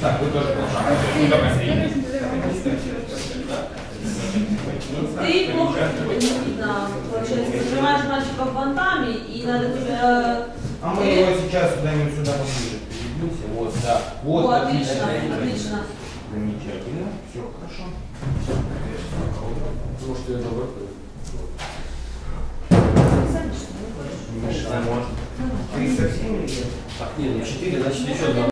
Так, вы тоже Ты ну, плохо получается, зажимаешь мальчика бантами, и надо тебе... А мы его сейчас куда-нибудь сюда поближе передвинемся. Вот, да. Вот, О, отлично, отлично. отлично. Замечательно. Все хорошо. Может, я наоборот. Не Может. Три совсем или нет? Так, нет, ну, четыре, значит еще два.